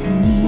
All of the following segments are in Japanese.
夏に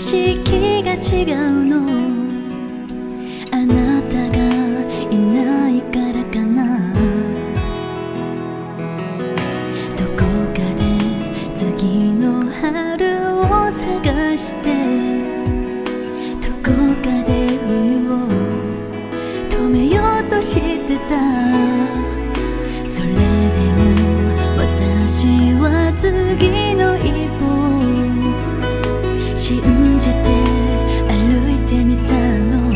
し気が違うの信じて歩いてみたの。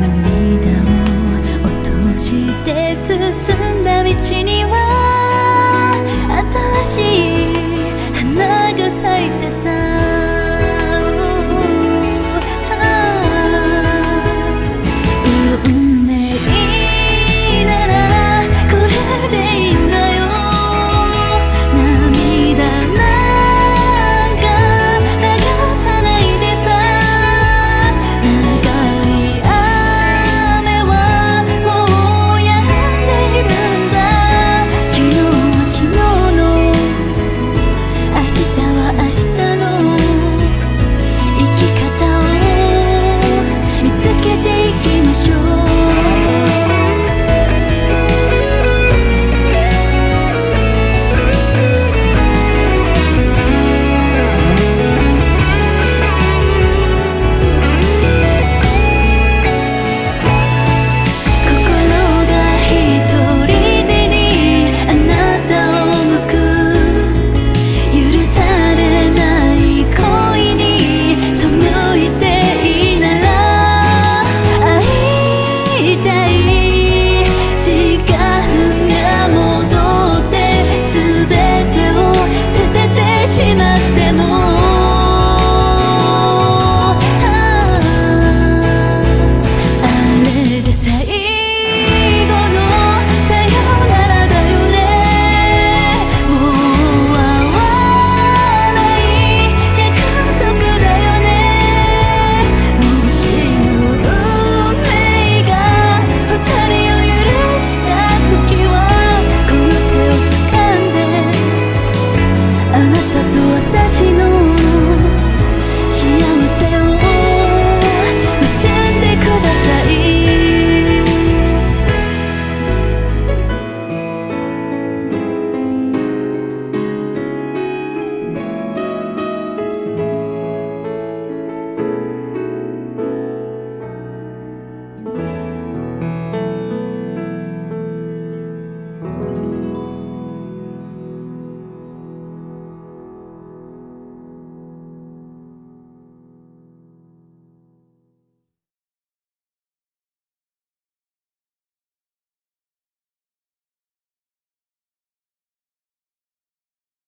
涙を落として進んだ道に